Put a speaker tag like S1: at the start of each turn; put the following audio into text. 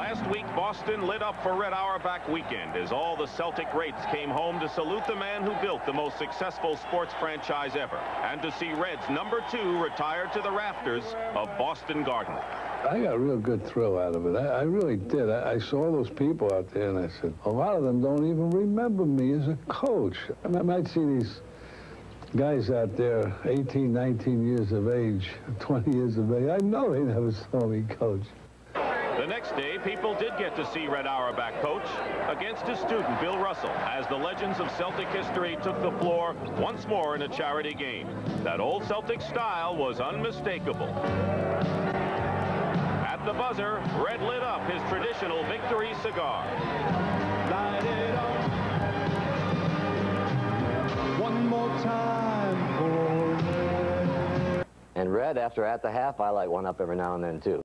S1: Last week, Boston lit up for Red Auerbach weekend as all the Celtic greats came home to salute the man who built the most successful sports franchise ever and to see Reds number two retire to the rafters of Boston Garden.
S2: I got a real good thrill out of it. I, I really did. I, I, saw those people out there, and I said, a lot of them don't even remember me as a coach. I, mean, I might see these guys out there, 18, 19 years of age, 20 years of age. I know they never saw me coach.
S1: The next day, people did get to see Red Auerbach coach against his student, Bill Russell, as the legends of Celtic history took the floor once more in a charity game. That old Celtic style was unmistakable. At the buzzer, Red lit up his traditional victory cigar.
S3: One more time for
S4: And Red, after at the half, I light one up every now and then, too.